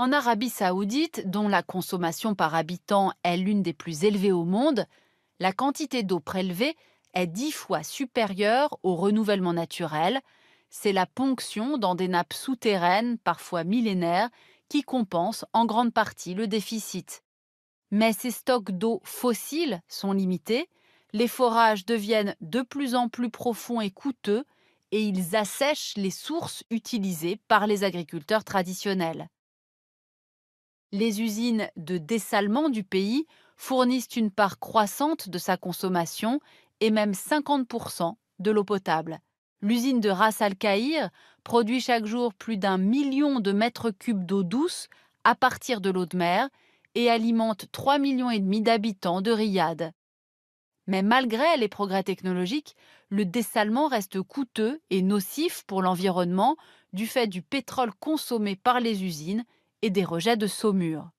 En Arabie saoudite, dont la consommation par habitant est l'une des plus élevées au monde, la quantité d'eau prélevée est dix fois supérieure au renouvellement naturel. C'est la ponction dans des nappes souterraines, parfois millénaires, qui compense en grande partie le déficit. Mais ces stocks d'eau fossiles sont limités, les forages deviennent de plus en plus profonds et coûteux et ils assèchent les sources utilisées par les agriculteurs traditionnels. Les usines de dessalement du pays fournissent une part croissante de sa consommation et même 50% de l'eau potable. L'usine de Ras Al Khair produit chaque jour plus d'un million de mètres cubes d'eau douce à partir de l'eau de mer et alimente 3,5 millions et demi d'habitants de Riyad. Mais malgré les progrès technologiques, le dessalement reste coûteux et nocif pour l'environnement du fait du pétrole consommé par les usines et des rejets de saumure.